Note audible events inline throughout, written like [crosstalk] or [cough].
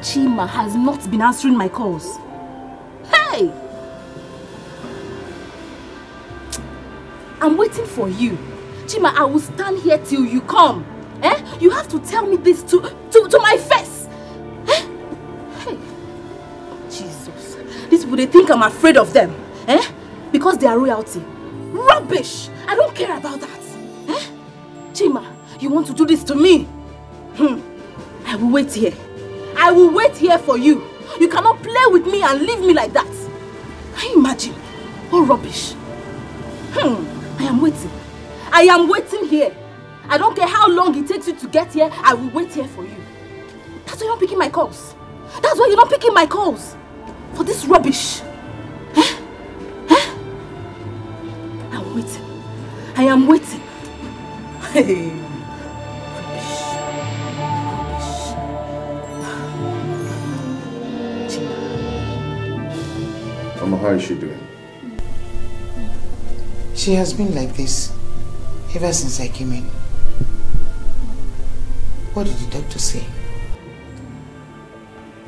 Chima has not been answering my calls. Hey! I'm waiting for you. Chima, I will stand here till you come. Eh? You have to tell me this to, to, to my face. Eh? Hey. Jesus. These people, they think I'm afraid of them. Eh? Because they are royalty. Rubbish! I don't care about that. Eh? Chima, you want to do this to me? Hmm. I will wait here. I will wait here for you. You cannot play with me and leave me like that. Can you imagine? What rubbish. Hmm. I am waiting. I am waiting here. I don't care how long it takes you to get here, I will wait here for you. That's why you're not picking my calls. That's why you're not picking my calls. For this rubbish. Eh? Eh? I'm waiting. I am waiting. [laughs] Hey. How is she doing? She has been like this ever since I came in. What did the doctor say?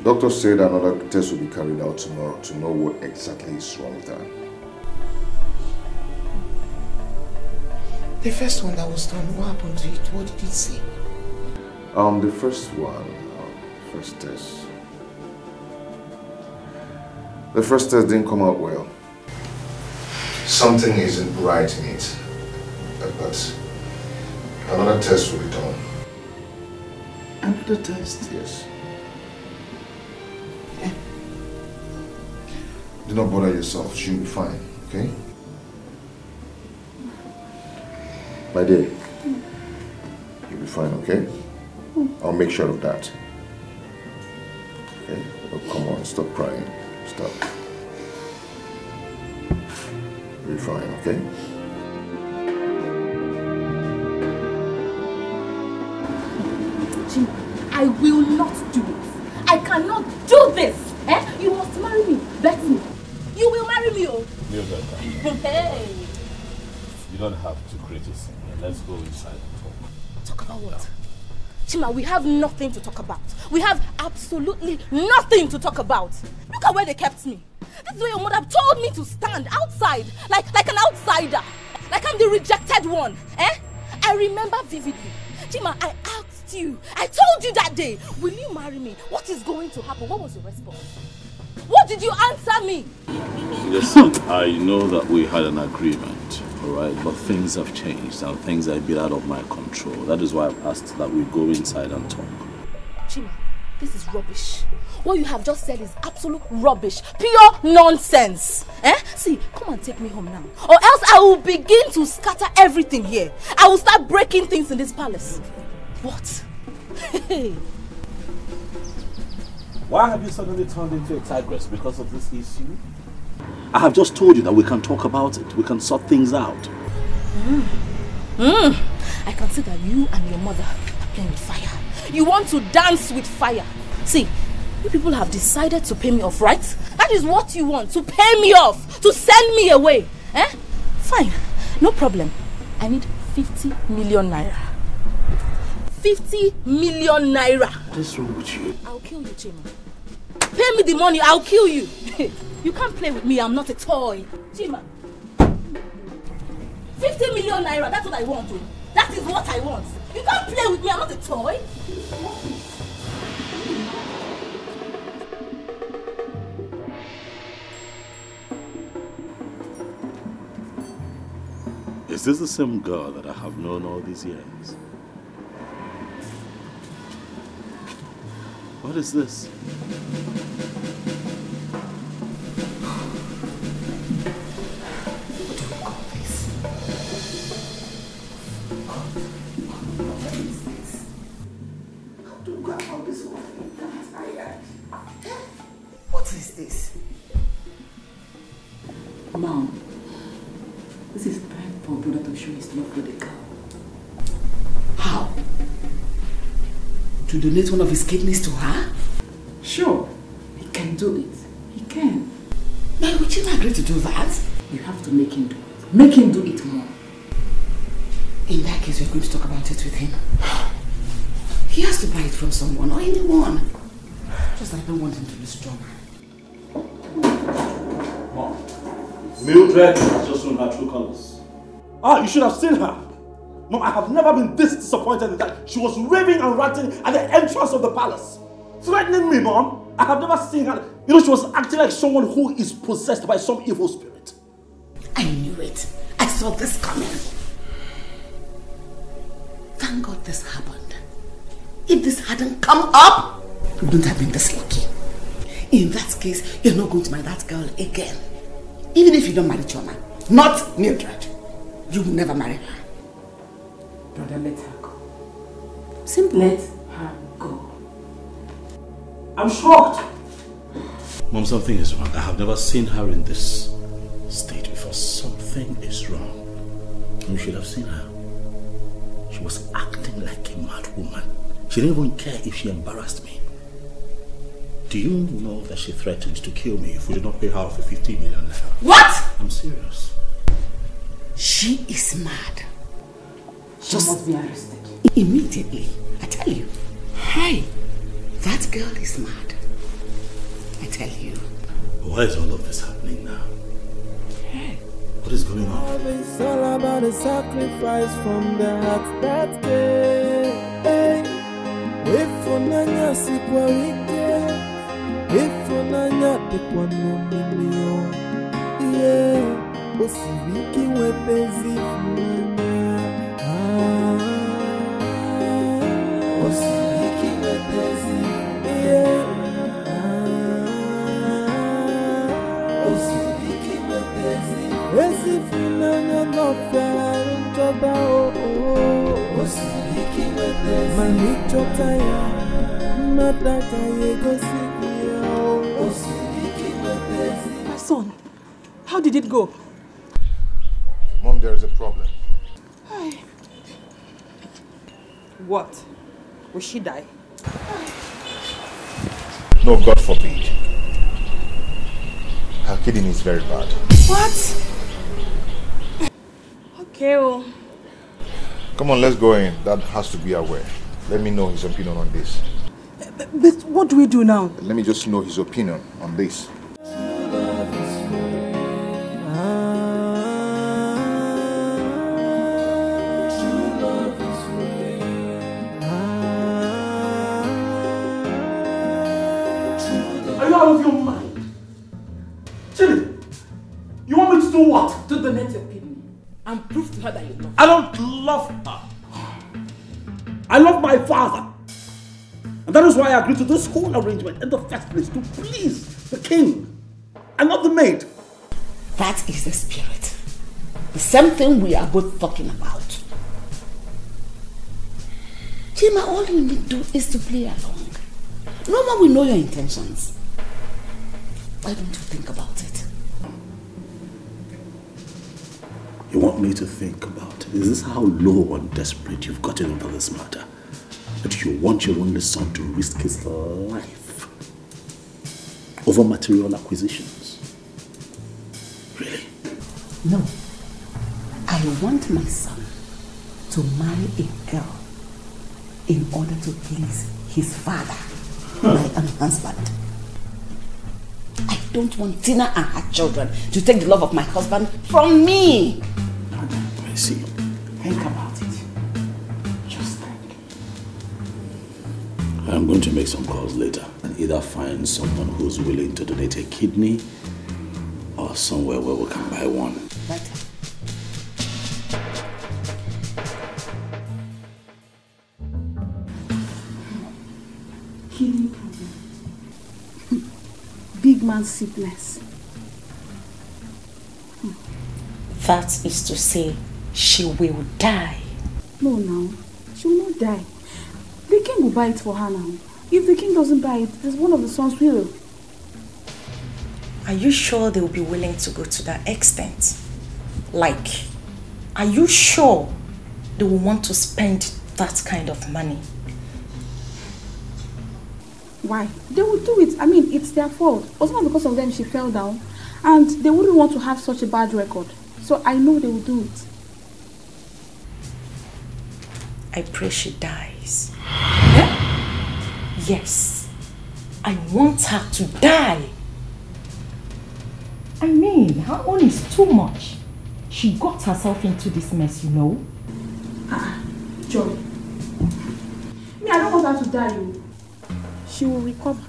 Doctor said another test will be carried out tomorrow to know what exactly is wrong with her. The first one that was done, what happened to it? What did it say? Um, the first one, um, first test. The first test didn't come out well. Something isn't right in it. But another test will be done. Another test? Yes. Do not bother yourself. She'll be fine, okay? My dear, you'll be fine, okay? I'll make sure of that. Okay? Oh, come on, stop crying. Stop. Be fine, okay? Jim, I will not do it. I cannot do this. Eh? You must marry me. Bet me. You will marry me, oh. Mildred, Hey. you don't have to create a scene. Let's go inside and talk. Talk about what? Chima, we have nothing to talk about. We have absolutely nothing to talk about. Look at where they kept me. This is where your mother told me to stand outside, like, like an outsider. Like I'm the rejected one. Eh? I remember vividly. Chima, I asked you. I told you that day. Will you marry me? What is going to happen? What was your response? What did you answer me? Listen, I know that we had an agreement, all right, but things have changed and things are a bit out of my control. That is why I've asked that we go inside and talk. Chima, this is rubbish. What you have just said is absolute rubbish. Pure nonsense. Eh? See, come and take me home now. Or else I will begin to scatter everything here. I will start breaking things in this palace. What? Hey. Why have you suddenly turned into a tigress because of this issue? I have just told you that we can talk about it. We can sort things out. Mm. Mm. I can see that you and your mother are playing with fire. You want to dance with fire. See, you people have decided to pay me off, right? That is what you want, to pay me off, to send me away. Eh? Fine, no problem. I need 50 million naira. 50 million naira. What's wrong with you? I'll kill you, Chima. Pay me the money, I'll kill you. [laughs] you can't play with me, I'm not a toy. Chima. 50 million naira, that's what I want. oh. That is what I want. You can't play with me, I'm not a toy. Is this the same girl that I have known all these years? What is this? What is this? Mom, this is time for brother to show his love for the girl. How? To donate one of his kidneys to her? Sure, he can do it. He can. But would you agree to do that? You have to make him do it. Make him do it more. In that case, we're going to talk about it with him. He has to buy it from someone or anyone. Just I don't want him to be strong. Mom, Mildred has just shown her true colors. Ah, you should have seen her. Mom, I have never been this disappointed in that. She was raving and ranting at the entrance of the palace. Threatening me, Mom. I have never seen her. You know, she was acting like someone who is possessed by some evil spirit. I knew it. I saw this coming. Thank God this happened. If this hadn't come up, we wouldn't have been this lucky. In that case, you're not going to marry that girl again. Even if you don't marry Choma. Not Mildred. You will never marry her. Brother, let her go. Simple. Let her go. I'm shocked. Mom, something is wrong. I have never seen her in this state before. Something is wrong. You should have seen her. She was acting like a mad woman. She didn't even care if she embarrassed me. Do you know that she threatened to kill me if we did not pay her for 50 million naira? What? I'm serious. She is mad. She must be arrested. Immediately. I tell you. Hey, that girl is mad. I tell you. Why is all of this happening now? Hey. What is going on? It's all about the sacrifice from the heart that day. Hey. ifunanya si kwa wike ifunanya te kwa nomilio ye yeah. usiviki wepezi ah, ah, ezi manichotaya My son, how did it go? Mom, there is a problem. What? Will she die? No, God forbid. Her kidney is very bad. What? Okay, well, Come on, let's go in. Dad has to be aware. Let me know his opinion on this. But what do we do now? Let me just know his opinion on this. Is why I agreed to this whole arrangement in the first place to please the king and not the maid. That is the spirit. The same thing we are both talking about. Chima, all you need to do is to play along. No one will know your intentions. Why don't you think about it? You want me to think about it? Is this how low and desperate you've gotten over this matter? That you want your only son to risk his life over material acquisitions? Really? No. I want my son to marry a girl in order to please his father, my own husband. I don't want Tina and her children to take the love of my husband from me. I see. I'm going to make some calls later and either find someone who's willing to donate a kidney or somewhere where we can buy one. Better. Kidney problem. [laughs] Big man sickness. That is to say, she will die. No, no, She will not die. The king will buy it for her now. If the king doesn't buy it, there's one of the sons will. Are you sure they will be willing to go to that extent? Like, are you sure they will want to spend that kind of money? Why? They will do it. I mean, it's their fault. It was not because of them she fell down. And they wouldn't want to have such a bad record. So I know they will do it. I pray she dies. Yes. I want her to die. I mean, her own is too much. She got herself into this mess, you know. Ah, Joy. Me, I don't want her to die, you. She will recover.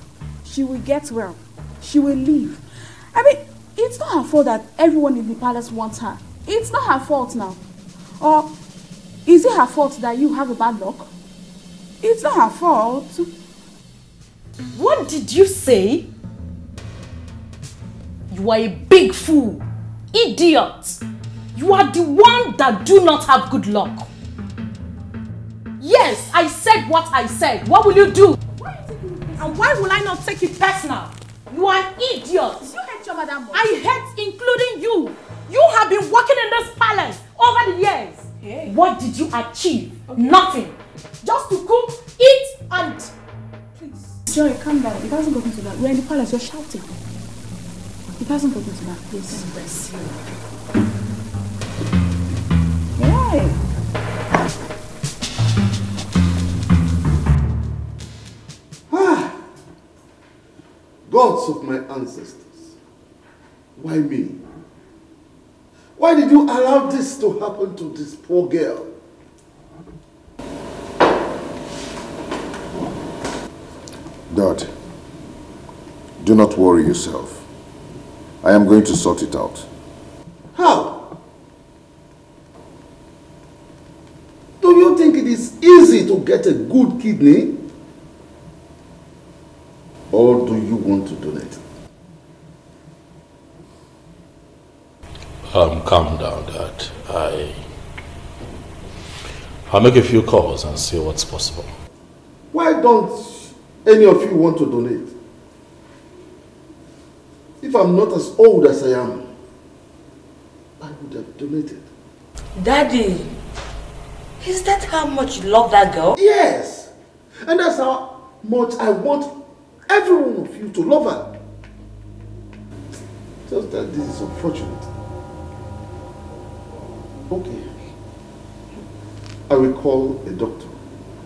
She will get well. She will live. I mean, it's not her fault that everyone in the palace wants her. It's not her fault now. Or is it her fault that you have a bad luck? It's not her fault. What did you say? You are a big fool. Idiot. You are the one that do not have good luck. Yes, I said what I said. What will you do? And why will I not take it personal? You are an idiot. You hate your more. I hate including you. You have been working in this palace over the years. Hey. What did you achieve? Nothing. Just to cook, eat, and Joy, calm down. It hasn't gotten to that. We're in the palace. You're shouting. It hasn't gotten to that. Please. Bless you. Why? Ah! Gods of my ancestors, why me? Why did you allow this to happen to this poor girl? Dad, do not worry yourself. I am going to sort it out. How? Do you think it is easy to get a good kidney? Or do you want to donate? Um, calm down, Dad. I... I'll make a few calls and see what's possible. Why don't any of you want to donate? If I'm not as old as I am, I would have donated. Daddy, is that how much you love that girl? Yes! And that's how much I want every one of you to love her. Just that this is unfortunate. Okay. I will call a doctor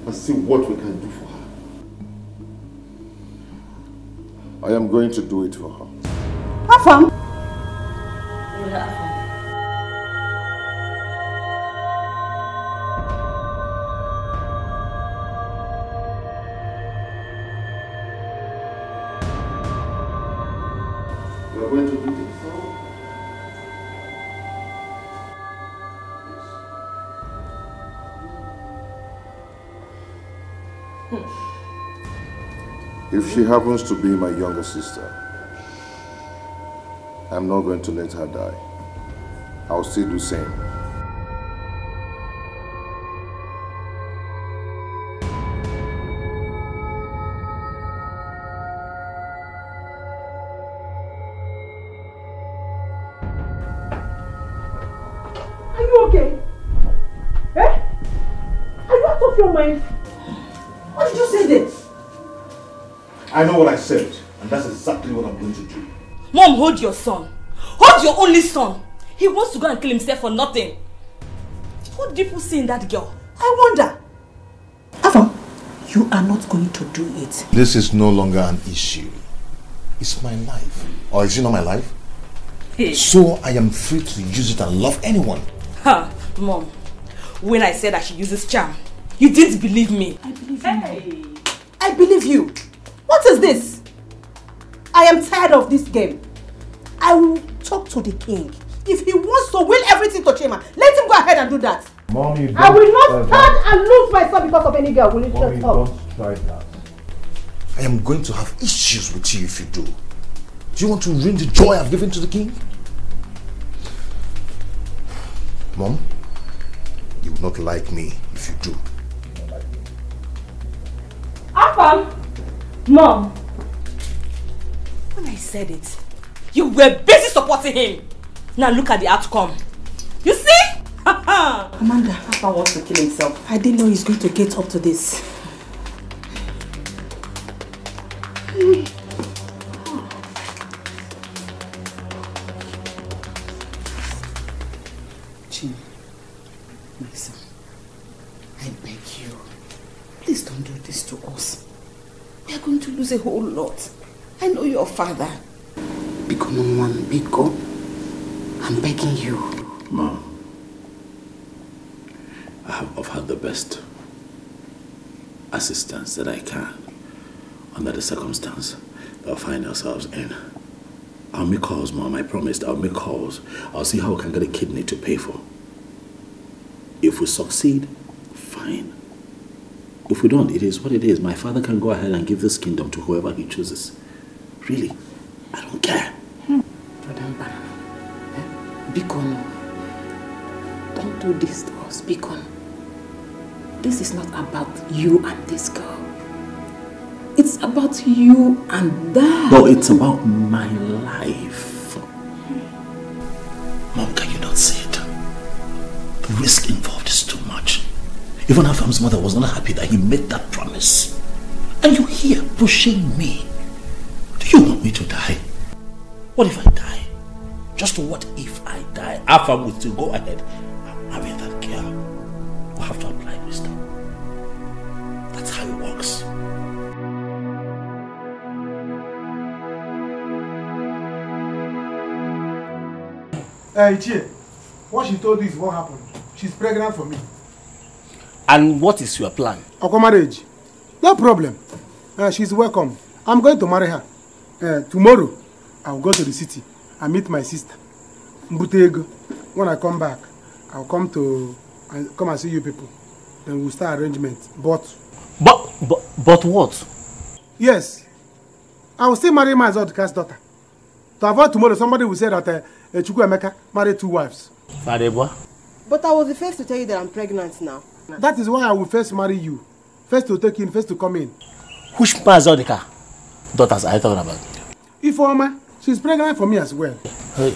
and see what we can do for her. I am going to do it for her. Afam. If she happens to be my younger sister, I'm not going to let her die. I'll still do the same. Are you okay? Eh? Are you out of your mind? I know what I said, and that's exactly what I'm going to do. Mom, hold your son. Hold your only son. He wants to go and kill himself for nothing. What do people see in that girl? I wonder. Afam, you are not going to do it. This is no longer an issue. It's my life. Or is it not my life? Hey. So I am free to use it and love anyone. Ha, Mom. When I said that she uses charm, you didn't believe me. I believe you. I believe you. What is this? I am tired of this game. I will talk to the king. If he wants to will everything to Chima, let him go ahead and do that. Mommy, I will not stand and lose myself because of any girl. Will you Mommy, shut up? don't try that. I am going to have issues with you if you do. Do you want to ruin the joy I've given to the king? Mom, you will not like me if you do. Afam! Mom! When I said it, you were busy supporting him. Now look at the outcome. You see? [laughs] Amanda, Afam wants to kill himself. I didn't know he's going to get up to this. Jim, my son, I beg you, please don't do this to us. We are going to lose a whole lot. I know your father. Biko no one, Biko. I'm begging you. Mom, I have offered the best assistance that I can under the circumstance that we find ourselves in. I'll make calls, Mom. I promised I'll make calls. I'll see how I can get a kidney to pay for. If we succeed, fine. If we don't, it is what it is. My father can go ahead and give this kingdom to whoever he chooses. Really, I don't care. Eh? Biko. Don't do this to us, Biko. This is not about you and this girl. It's about you and that. No, it's about my life. Mom, can you not see it? The risk involved is too much. Even Afam's mother was not happy that he made that promise. And you here pushing me. Do you want me to die? What if I die? Just what if I die? Afam will still go ahead marry that girl. We have to apply wisdom. That's how it works. Uh, Ichie, what she told you is what happened. She's pregnant for me. And what is your plan? Oko marriage. No problem. Uh, she's welcome. I'm going to marry her. Uh, tomorrow, I'll go to the city and meet my sister. Mbutego. When I come back, I'll come to and come and see you people. Then we'll start arrangement. But But, but, but what? yes, I will still marry my Zodka's daughter. To avoid tomorrow, somebody will say that uh, uh, Chukwu Emeka married two wives. But I was the first to tell you that I'm pregnant now. That is why I will first marry you. First to take in, first to come in. Which Mazodika daughters are you talking about? Ifeoma, she's pregnant for me as well. Hey,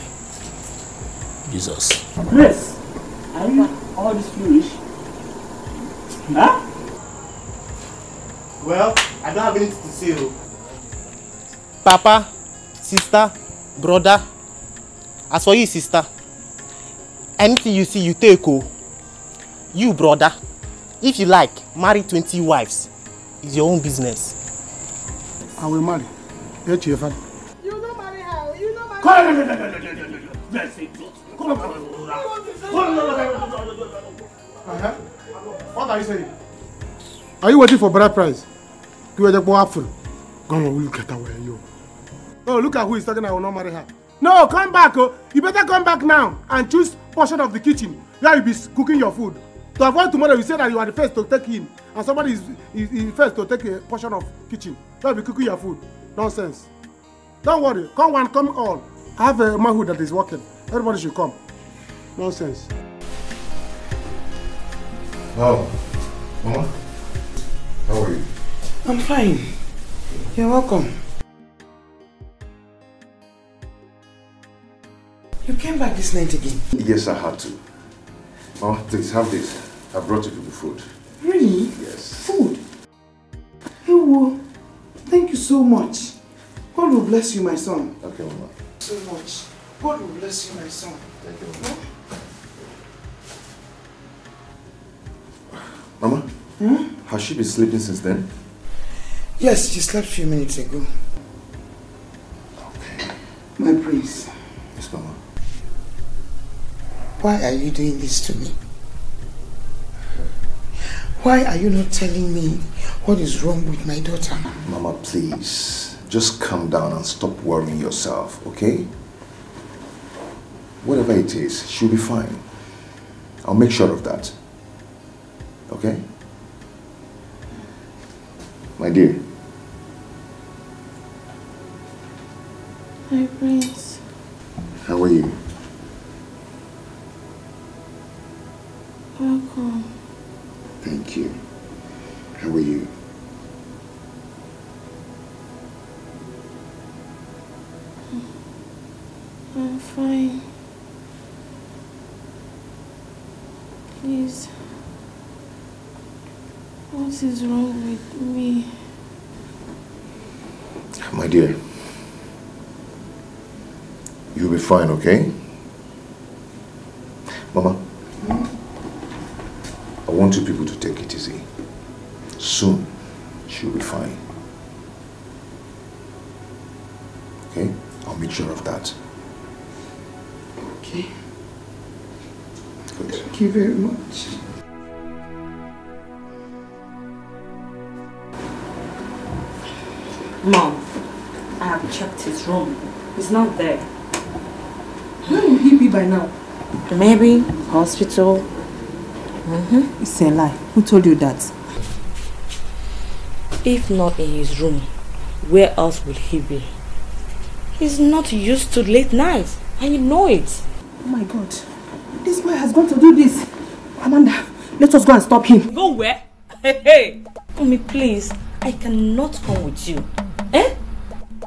Jesus. Grace, are you all this foolish? Huh? Well, I don't have anything to say. oh. Papa, sister, brother. As for you, sister, anything you see, you take. Oh. You, brother, if you like, marry 20 wives. It's your own business. I will marry. Get your father. You don't marry her. You don't marry Come on, come on, come on, come on, come on. Let's see. Come on, come on, come on. Uh-huh. What are you saying? Are you waiting for bride price? You were go after. Come on, we'll get away, yo. Oh, look at who is talking. I will not marry her. No, come back. Oh. You better come back now and choose portion of the kitchen where you be cooking your food. To avoid tomorrow, you say that you are the first to take in, and somebody is, is, is first to take a portion of kitchen. Where you be cooking your food. Nonsense. Don't worry. Come one, come all. I have a manhood that is working. Everybody should come. Nonsense. Oh, Mama, how are you? I'm fine. You're welcome. You came back this night again. Yes, I had to. Mama, please have this. I brought you people food. Really? Yes. Food? Ewo, thank you so much. God will bless you, my son. Okay, Mama. So much. God will bless you, my son. Thank you, Mama. Mama, Hmm? has she been sleeping since then? Yes, she slept a few minutes ago. Okay. My prince. Why are you doing this to me? Why are you not telling me what is wrong with my daughter? Mama, please. Just calm down and stop worrying yourself, okay? Whatever it is, she'll be fine. I'll make sure of that. Okay? My dear, My prince. Fine, okay? Mama, I want you people to take it easy. Soon, she'll be fine. Okay? I'll make sure of that. Okay. Thank you very much. Mom, I have checked his room. He's not there. Where will he be by now? Maybe hospital. Mm-hmm. It's a lie. Who told you that? If not in his room, where else will he be? He's not used to late nights, you know it. Oh my god. This boy has gone to do this. Amanda, let us go and stop him. Go where? Hey, hey! Mommy, please. I cannot come with you. Eh?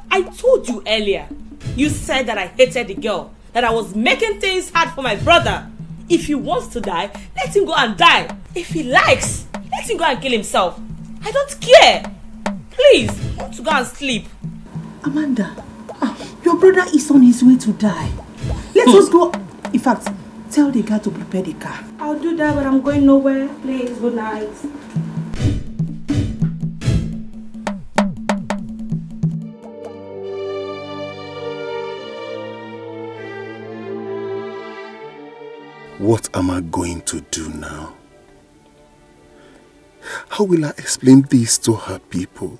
I told you earlier. You said that I hated the girl. That I was making things hard for my brother. If he wants to die, let him go and die. If he likes, let him go and kill himself. I don't care. Please, I want to go and sleep. Amanda, ah, your brother is on his way to die. Let us go. In fact, tell the guy to prepare the car. I'll do that, but I'm going nowhere. Please, good night. What am I going to do now? How will I explain this to her people?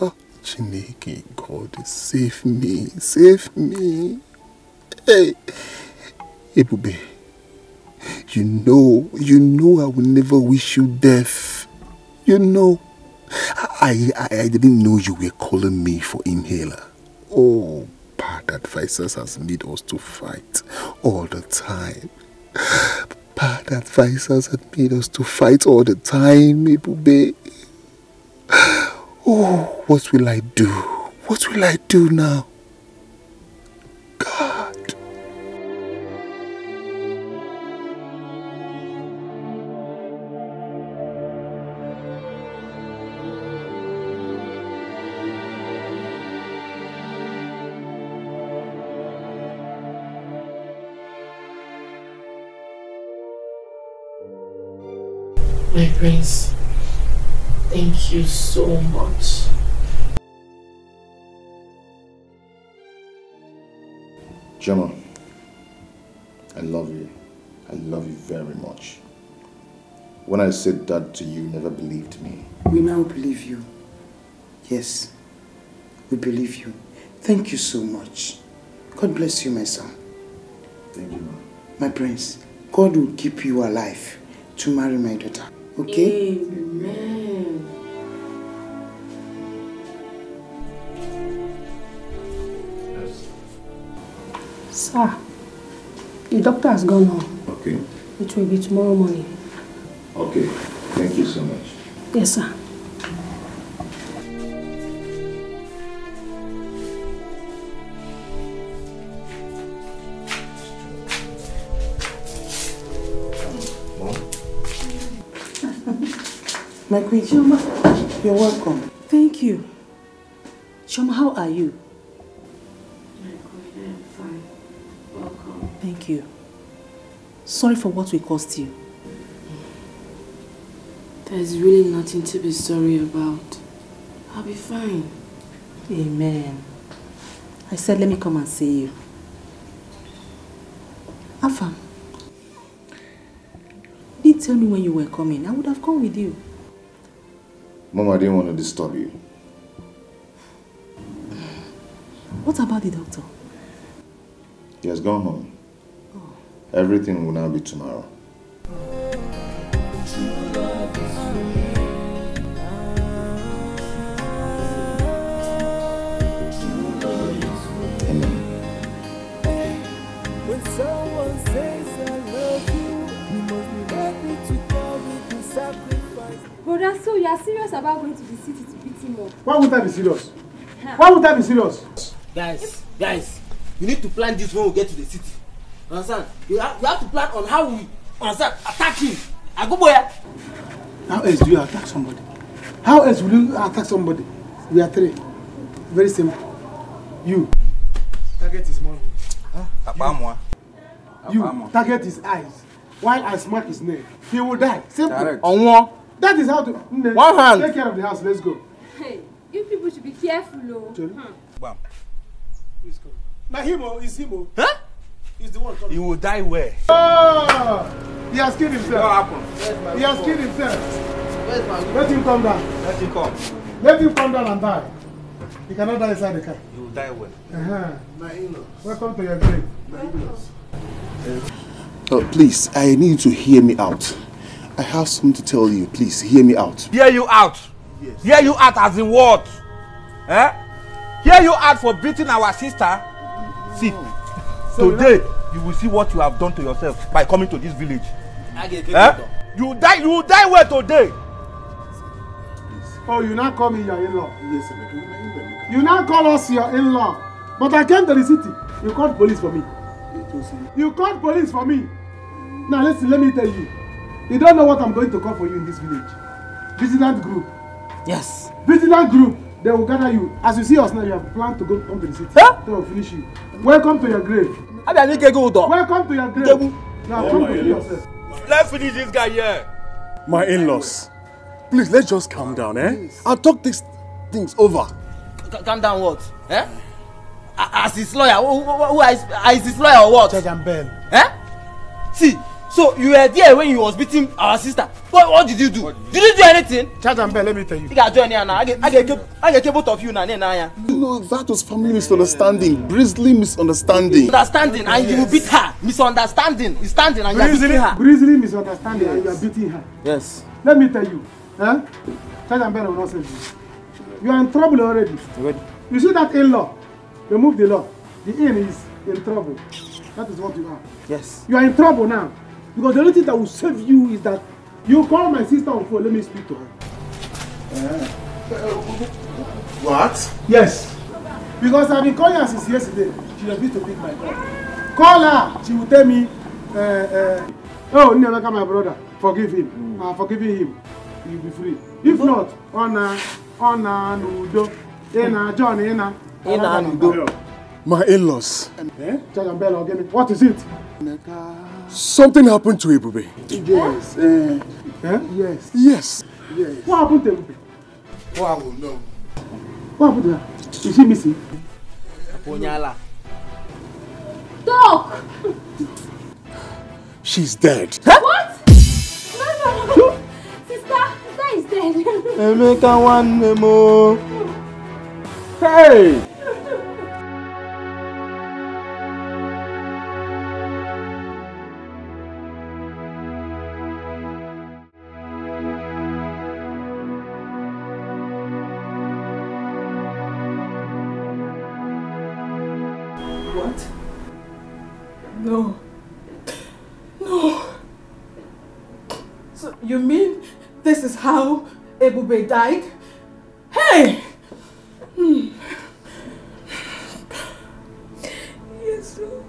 Oh, Chineke, God, save me, save me. Hey, Ebube, you know, you know I will never wish you death. You know, I, I, I didn't know you were calling me for inhaler. Oh, bad advisors has made us to fight all the time. Bad advisors had made us to fight all the time, Ebube. Oh, what will I do? What will I do now? Prince, thank you so much. Gemma, I love you. I love you very much. When I said that to you, you never believed me. We now believe you. Yes, we believe you. Thank you so much. God bless you, my son. Thank you, ma'am. My prince, God will keep you alive to marry my daughter. Okay? Amen. Sir, the doctor has gone home. Okay. It will be tomorrow morning. Okay. Thank you so much. Yes, sir. My queen, you're welcome. Thank you. Shoma, how are you? I'm fine. Welcome. Thank you. Sorry for what we caused you. There's really nothing to be sorry about. I'll be fine. Amen. I said, let me come and see you. You didn't tell me when you were coming. I would have come with you. Mom, I didn't want to disturb you. What about the doctor? He has gone home. Everything will now be tomorrow. Brother, so you are serious about going to the city to beat him up? Why would I be serious? Why would I be serious? Guys, guys, you need to plan this when we get to the city. Understand? You have, you have to plan on how we understand attack him. Aguboya. How else do you attack somebody? How else will you attack somebody? We are three. Very simple. You. Target his money. Apamwa. You. Target his eyes. While I smack his neck. He will die. Simple. Direct. On one. That is how to. Nne, One hand. Take care of the house. Let's go. Hey, you people should be careful, oh. Sorry? Hmm. Bam. Na him o, it's him o. Huh? He's the one coming. He will die where? Oh! He has killed himself. What happened? He has killed himself. Where's my Let him come down. Let him come. Let him come down and die. He cannot die inside the car. He will die where? Uh-huh. My in-laws. Welcome to your grave. My in-laws. Oh, please, I need you to hear me out. I have something to tell you. Please, hear me out. Hear you out. Yes. Hear you out as in what? Eh? Hear you out for beating our sister? See, So [laughs] today you will see what you have done to yourself by coming to this village. Eh? You die, you will die where today? Oh, you now call me your in-law? Yes, sir. You now call us your in-law. But I came to the city. You called police for me. You called police for me. Now listen, let me tell you. You don't know what I'm going to call for you in this village. Vigilant group. Yes. Vigilant group. They will gather you. As you see us now, you have planned to go come to the city. Huh? They will finish you. Welcome to your grave. Welcome to your grave. Now Oh, come to yourself. Let's finish this guy here. My in-laws, please let's just calm down, eh? I'll talk these things over. C- calm down what? Eh? As his lawyer, who, who, who is, is his lawyer or what? Judge and Ben. Eh? See, so you were there when he was beating our sister. What, what did you do? Did you do anything? Charge and Ben, let me tell you. You got join here now. I get, I get, I get both of you now. now, now. No, that was family misunderstanding. Grisly misunderstanding. Understanding and you beat her. Misunderstanding. You standing and you are beating Breezily, her. breezily misunderstanding and you are beating her. Yes. Let me tell you. Eh? Charge and Ben will not save you. You are in trouble already. Already. You see that in-law? Remove the law. The in is in trouble. That is what you are. Yes. You are in trouble now. Because the only thing that will save you is that you call my sister on phone. Let me speak to her. What? Yes. Because I've been calling her since yesterday. She refused to pick my call. Call her. She will tell me, uh, uh, oh, Nnemeka, my brother, forgive him. I'm forgiving him. You'll be free. If not, Ona, Ona, Nudo, Ena, John, Ena. Ena, Nudo. My in-laws, Eh? Charge and bell, give me. What is it? Something happened to Ebube. Yes. Uh, eh? Yes. Yes. Yes. What happened to Ebube? What will know? What happened to her? Is she missing? Onyala. Doc! She's dead. What? No, no. Sister, sister is dead. Emeka nwanne m o. Hey! This is how Ebube died? Hey! Hmm. Yes, sir.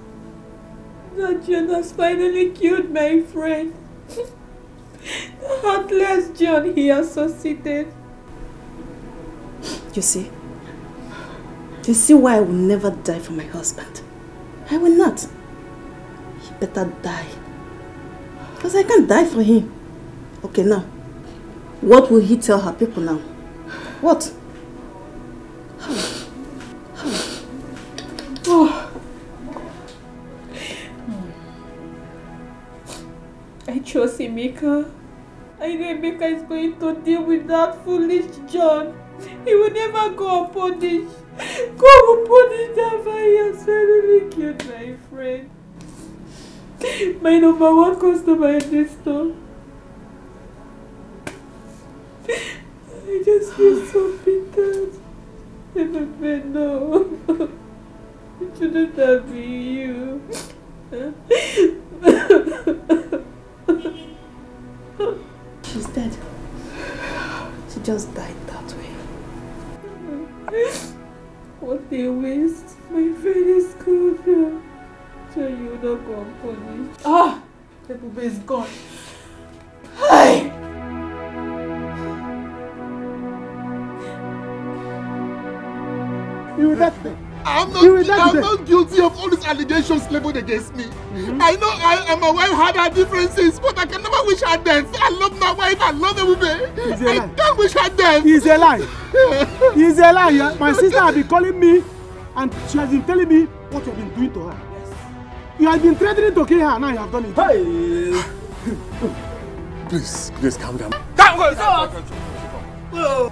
That John has finally killed my friend. The heartless John he associated. You see? You see why I will never die for my husband? I will not. He better die. Because I can't die for him. Okay, now. What will he tell her people now? What? [sighs] I trust Emeka. I know Emeka is going to deal with that foolish John. He will never go unpunished. Punish that man he has finally killed my friend. My number one customer in this store. I just feel so bitter. Emeka, no. [laughs] It shouldn't have been you. [laughs] She's dead. She just died that way. What a waste. My friend is good. So you will not go unpunished. Ah! Ebube is gone. Hey! You will today. I'm not, I'm not guilty of all these allegations leveled against me. I know I and my wife had our differences, but I can never wish her death. I love my wife, I love a I lie. can't wish her death. It's a lie. [laughs] It's a lie. yeah. My sister has been calling me And she has been telling me what you have been doing to her. You have been threatening to kill her, now you have done it. Hey! [laughs] Please, please calm down. Come go.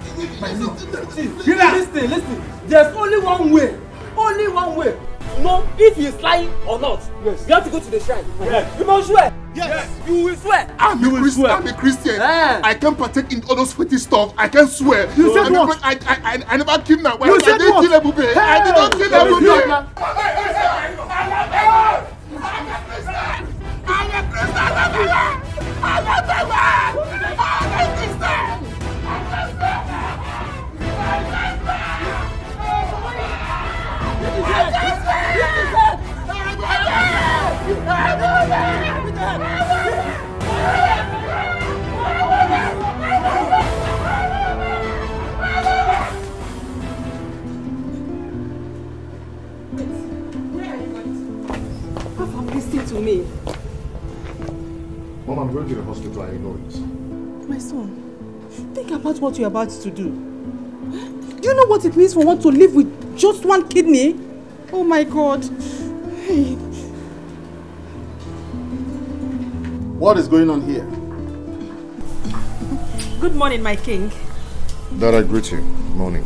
Listen, listen. There's only one way. Only one way know if he is lying or not. Yes. You have to go to the shrine. Yes. You must swear. Yes. You will swear. I'm a Christian. I'm a Christian. I can partake in all those petty stuff. I can swear. You said I what? I, I, I, I never my wife. You I said didn't what? kill Ebube. I did not kill Hey! Ebube. Papa, listen to me. Mom, I'm going to the hospital. I know it. My son, think about what you're about to do. Do you know what it means for one to live with just one kidney? Oh my God. Hey. What is going on here? Good morning, my king. Dad, I greet you. Morning.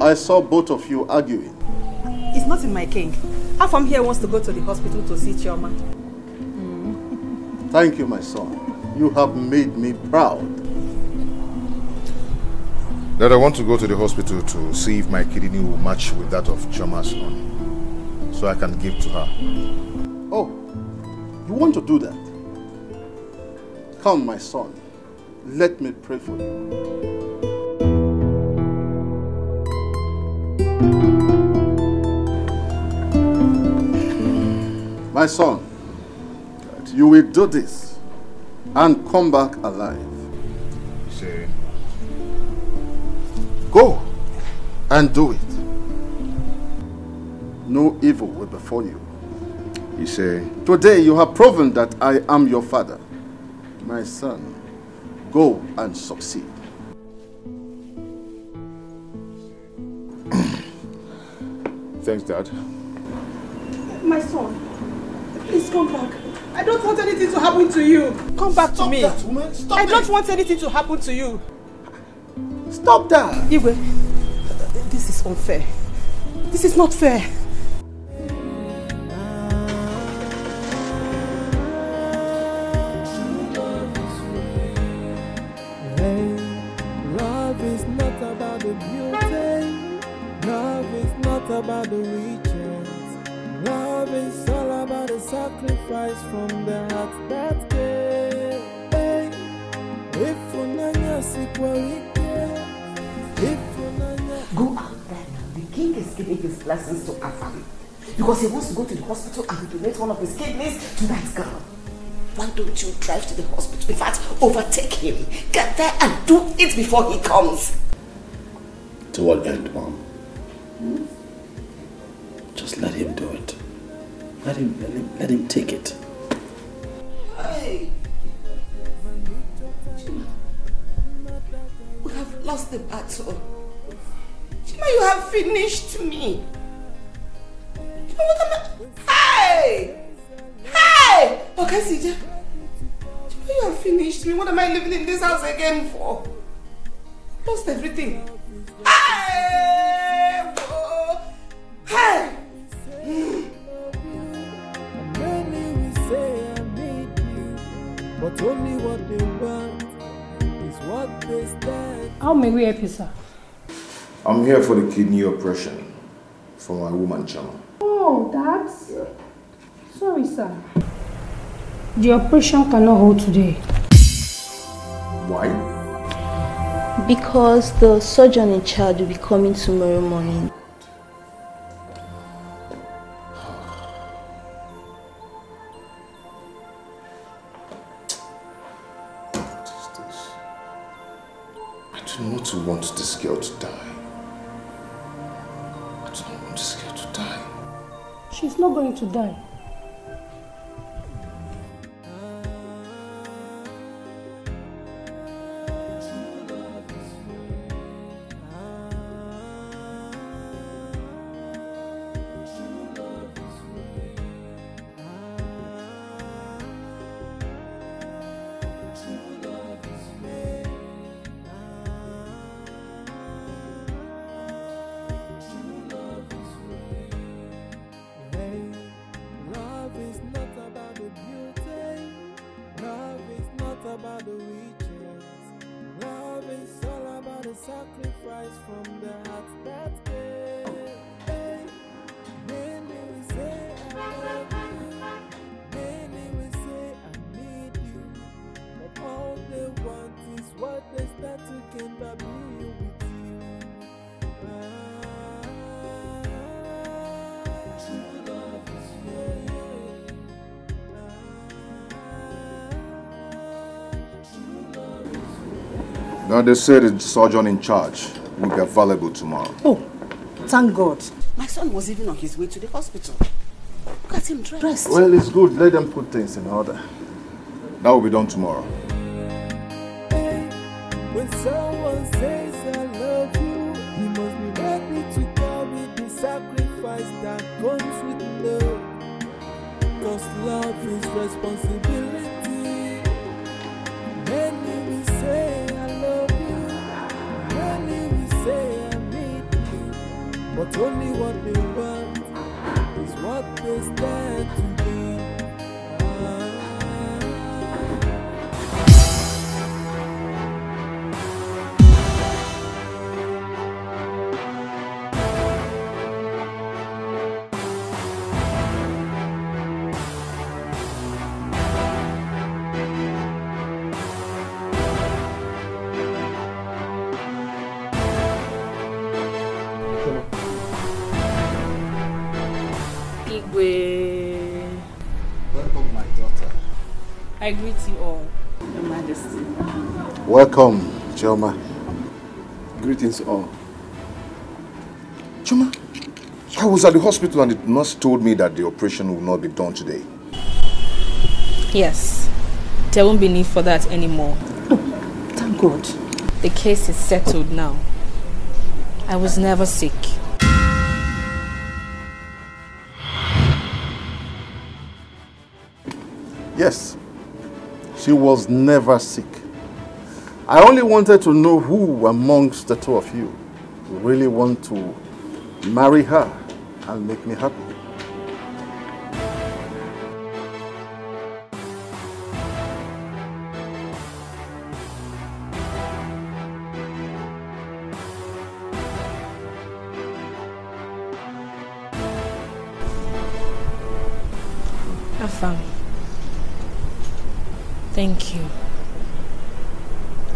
I saw both of you arguing. It's not in my king. How from here wants to go to the hospital to see Chioma. [laughs] Thank you, my son. You have made me proud. Dad, I want to go to the hospital to see if my kidney will match with that of Chioma's own. So I can give to her. Oh, you want to do that? Come, my son. Let me pray for you. My son, you will do this and come back alive. Say, Go and do it. No evil will befall you. He say, Today you have proven that I am your father. My son, go and succeed. [clears throat] Thanks, Dad. My son, please come back. I don't want anything to happen to you. Come back to me. that, woman. Stop I it. don't want anything to happen to you. Stop that. Igwe, this is unfair. This is not fair. To the hospital? In fact, overtake him. Get there and do it before he comes. To what end, Mom? Just let him do it. Let him, let him, let him take it. Hey. Chima, we have lost the battle. Chima, you have finished me. Chima, what am I? Hey! Hey! Okay, CJ. You have finished me. What am I living in this house again for? Lost everything. Hey! Whoa. But only what they want is what they stand. How may we help you, sir? I'm here for the kidney operation for my woman, Chama. Oh, that's... Sorry, sir. The operation cannot hold today. Why? Because the surgeon in charge will be coming tomorrow morning. What is this? I do not want this girl to die. I do not want this girl to die. She's not going to die. Now they said the surgeon in charge will be available tomorrow. Oh, thank God. My son was even on his way to the hospital. Look at him dressed. Well, it's good. Let them put things in order. That will be done tomorrow. When someone says I love you, he must be ready to carry the sacrifice that comes with love. Cause love is responsibility. But only what they want is what they stand to Igwe. Welcome, my daughter. I greet you all. Your Majesty. Welcome, Chioma. Greetings all. Chuma, I was at the hospital and the nurse told me that the operation will not be done today. Yes, there won't be need for that anymore. Oh, thank God. The case is settled now. I was never sick. Yes, she was never sick. I only wanted to know who amongst the two of you really want to marry her and make me happy.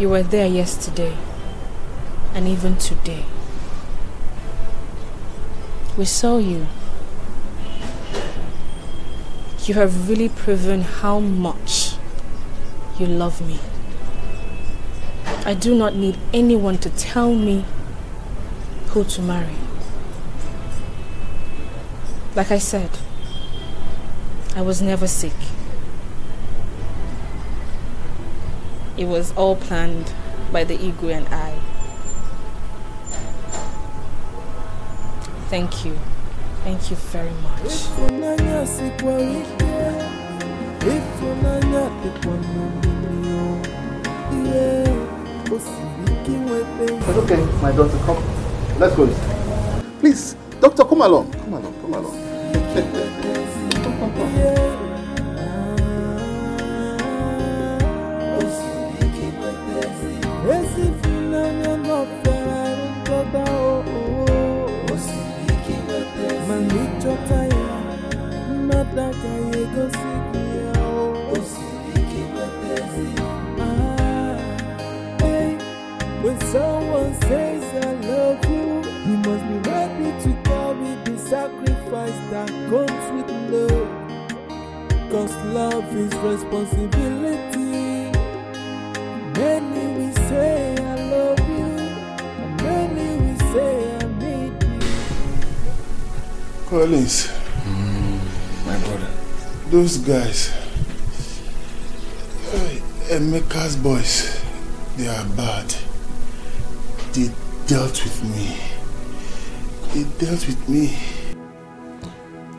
You were there yesterday and even today. We saw you. You have really proven how much you love me. I do not need anyone to tell me who to marry. Like I said, I was never sick. It was all planned by the Igwe and I. Thank you. Thank you very much. Ifunanya sikwa wike, ifunanya dịkwa n'omimi o. Ihe o siri ike inweta But okay, my daughter, come. Let's go. Please, doctor, come along. Come along, come along. [laughs] mmadụ agaghị egosi gị. Ah, hey, When someone says I love you, he must be ready to carry the sacrifice that comes with love. Cause love is responsibility. Many will say I love you, and many will say I need you. Collins, My brother. Those guys, uh, Emeka's boys, they are bad. They dealt with me. They dealt with me.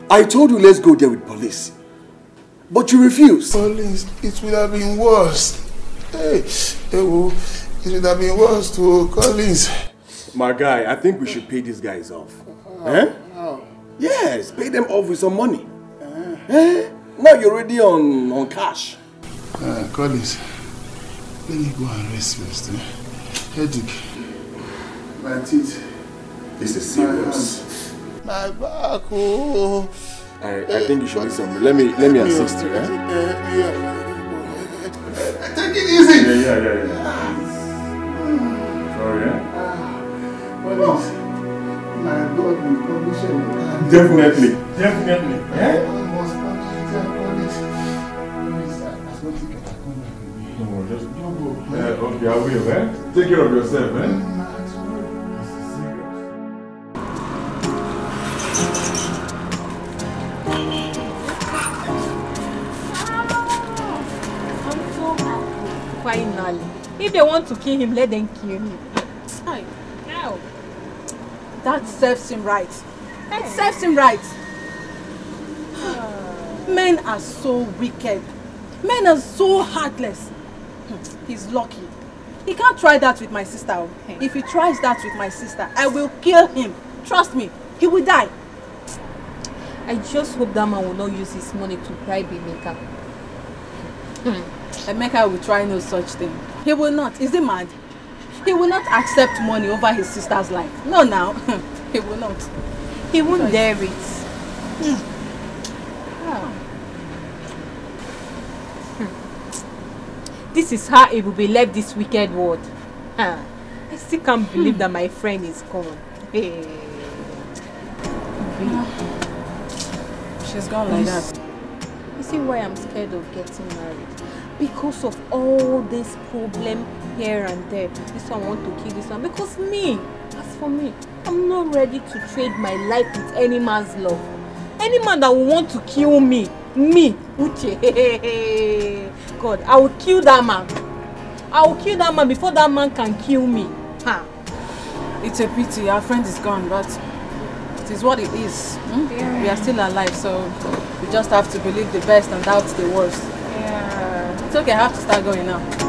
I told you let's go there with police. But you refused. Collins, it would have been worse. Hey, Ewo, it would have been worse to Collins. My guy, I think we should pay these guys off. Eh? Yes, pay them off with some money. Eh? Now you're already on, on cash. Uh, Collins, let me go and rest first. Eh? Headache. My teeth. This is serious. My back, oh. I, I think you should need some. Let me let me assist you. Eh? Take it easy. Yeah, yeah, yeah. yeah. Please. My God will punish. Definitely. Definitely. Okay, I will, eh? Take care of yourself, eh? Finally. If they want to kill him, let them kill him. Hi. Now. That serves him right. That serves him right. [sighs] Men are so wicked. Men are so heartless. Hmm, He's lucky. He can't try that with my sister. oh. If he tries that with my sister, I will kill him. Trust me, he will die. I just hope that man will not use his money to bribe Emeka. Emeka will try no such thing. He will not. Is he mad? He will not accept money over his sister's life. No, now. [laughs] he will not. He won't dare it. Ah. This is how it will be left this wicked world. Huh. I still can't believe hmm. that my friend is gone. Hey. She's gone like that. You see why I'm scared of getting married? Because of all this problem here and there. This one want to kill this one. Because me, as for me, I'm not ready to trade my life with any man's love. Any man that will want to kill me, me, Uche, God, I will kill that man. I will kill that man before that man can kill me. Ha. It's a pity. Our friend is gone, but it is what it is. hmm? We are still alive, so we just have to believe the best and doubt the worst. Yeah. It's okay, I have to start going now.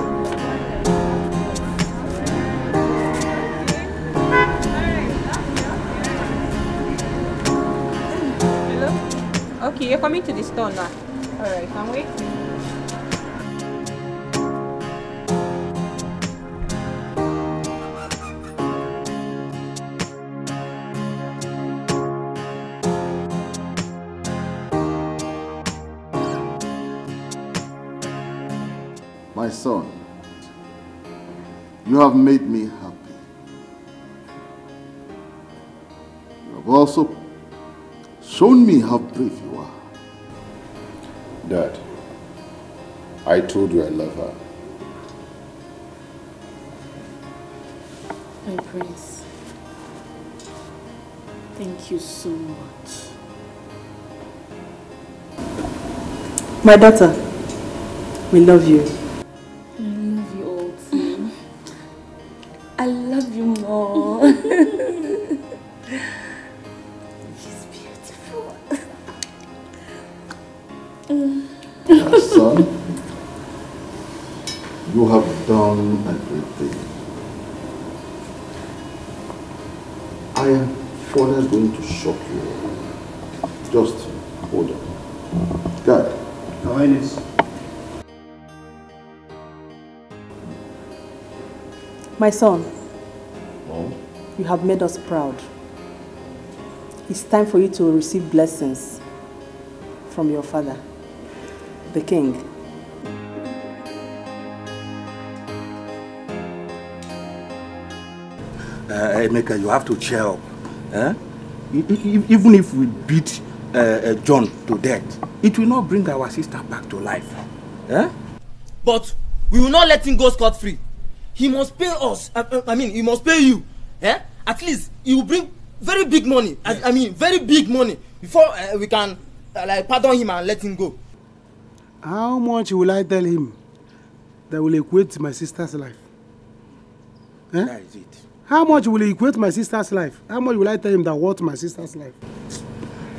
You're coming to the store now. Alright, I'm waiting. My son, you have made me happy. You have also shown me how brave you are. Dad, I told you I love her. My prince, thank you so much. My daughter, we love you. My son, you have done a great thing. I am further going to shock you. Just hold on. God. Your Highness. My son, Mom? you have made us proud. It's time for you to receive blessings from your father, the king. uh, Emeka, you have to cheer up. Eh? Even if we beat uh, uh, John to death, it will not bring our sister back to life. Eh? But we will not let him go scot free. He must pay us. I, I- I mean, he must pay you. Eh? At least he will bring very big money. I, I mean, very big money before uh, we can uh, like pardon him and let him go. How much will I tell him that will equate to my sister's life? Eh? That is it. How much will equate my sister's life? How much will I tell him that worth my sister's life?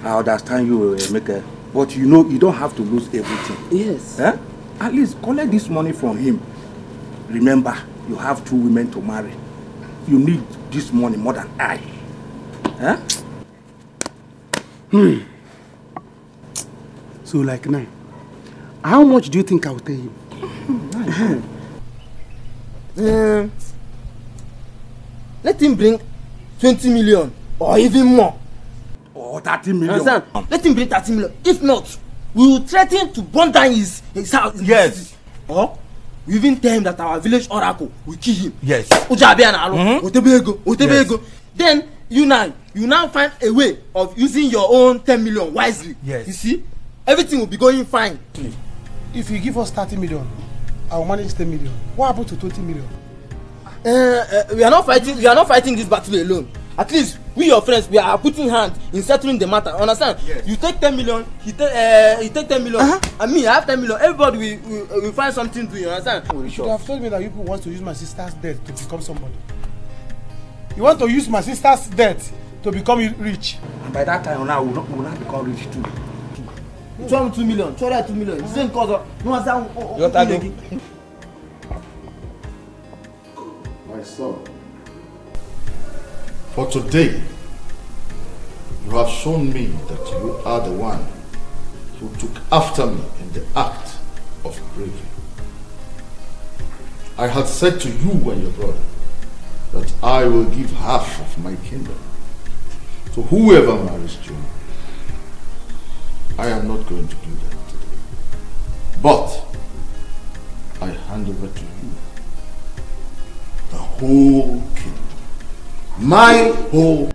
I understand you, Emeka, but you know you don't have to lose everything. Yes. Eh? At least collect this money from him. Remember, you have two women to marry. You need this money more than I. Eh? Hmm. So like now, how much do you think I will tell him? [laughs] Uh, let him bring twenty million or even more. Or thirty million. Understand? Let him bring thirty million. If not, we will threaten to burn down his his house. Yes. Or we even tell him that our village oracle will kill him. Yes. Oja abia na alo. Otebe ego. Otebe Yes. ego. then you now you now find a way of using your own ten million wisely. Yes. you see everything will be going fine. If you give us thirty million, I will manage ten million. What happened to twenty million? Uh, uh, we are not fighting we are not fighting this battle alone at least we your friends we are putting hand in settling the matter understand yes. you take ten million he take uh, he take ten million uh -huh. and me i have ten million everybody will will, will find something to you understand. you should have told me that you people want to use my sister's death to become somebody you want to use my sister's death to become rich. and by that time now we will not, we will not become rich too. Two hundred two million two hundred two million the same cause of no answer. your tado. my son. For today, you have shown me that you are the one who took after me in the act of bravery. I had said to you and your brother that I will give half of my kingdom to whoever marries you. I am not going to do that. But I hand over to you the whole kingdom. My whole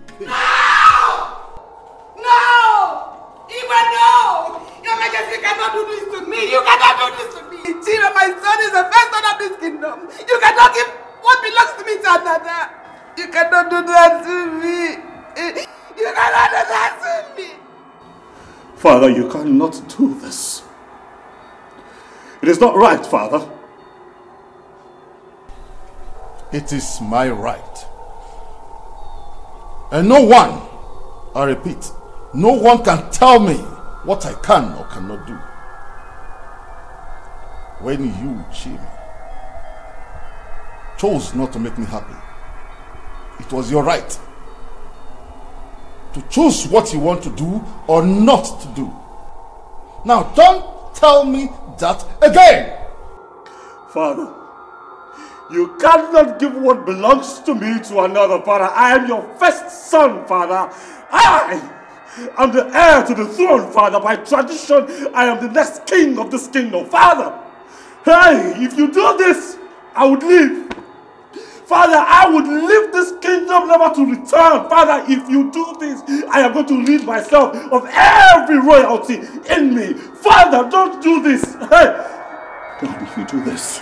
Majesty cannot do this to me. You cannot do this to. Chima, my son is the first son of this kingdom. You cannot give what belongs to me to another. You cannot do that to me. You cannot do that. Father, you cannot do this. It is not right, Father. It is my right. And no one, I repeat, no one can tell me what I can or cannot do. When you, Chima, chose not to make me happy, it was your right to choose what you want to do or not to do. Now, don't tell me that again. Father, you cannot give what belongs to me to another, Father. I am your first son, Father. I am the heir to the throne, Father. By tradition, I am the next king of this kingdom, Father. Hey, if you do this, I would leave. Father, I would leave this kingdom never to return. Father, if you do this, I am going to rid myself of every royalty in me. Father, don't do this. Hey, God, if you do this,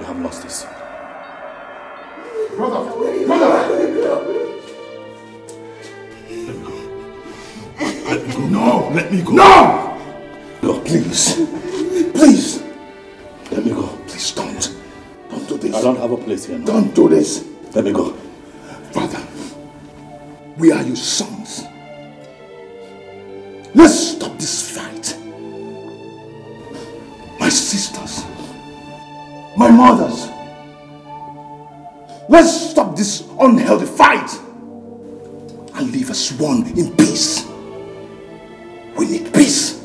you have lost this. Brother, brother! No, let me go. No! No, please. Please. Let me go. Please don't. Don't do this. I don't have a place here now. Don't do this. Let me go. Father, we are your sons. Let's stop this fight. My sisters, my mothers, let's stop this unhealthy fight and leave us one in peace. We need peace.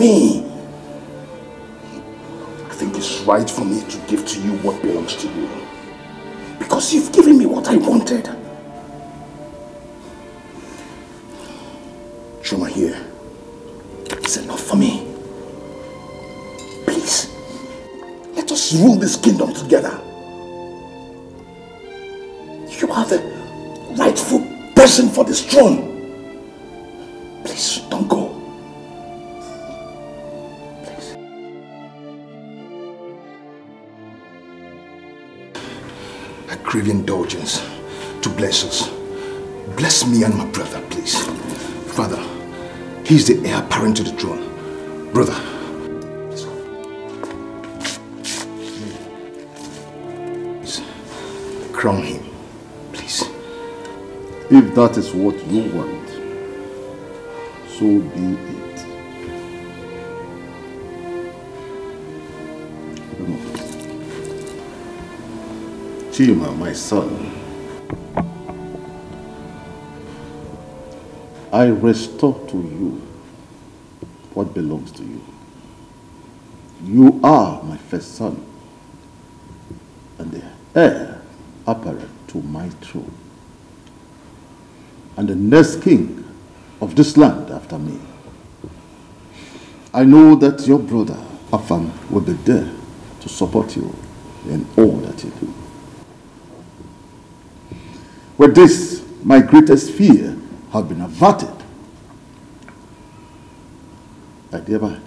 Me. I think it's right for me to give to you what belongs to you. Because you've given me what I wanted. Chioma here. It's enough for me. Please, let us rule this kingdom together. You are the rightful person for this throne. Crave indulgence to bless us. Bless me and my brother, please. Father, he's the heir apparent to the throne. Brother, crown him, please. If that is what you want, so be it. Chima, my son, I restore to you what belongs to you. You are my first son. and the heir apparent to my throne, and the next king of this land after me. I know that your brother, Afam, will be there to support you in all that you do. With this, my greatest fear have been averted. I hereby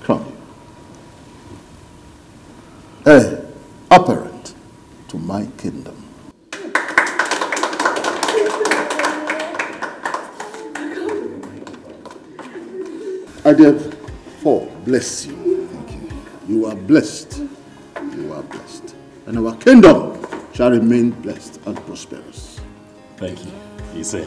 crown you. Heir apparent to my kingdom. I therefore bless you. Thank you. You are blessed. You are blessed. And our kingdom shall remain blessed and prosperous. Thank you. You say.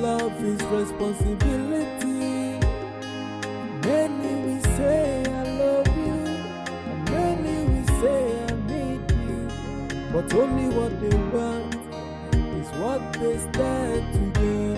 love is responsibility. Many will say I love you, and many will say I need you. But only what they want is what they stand to gain.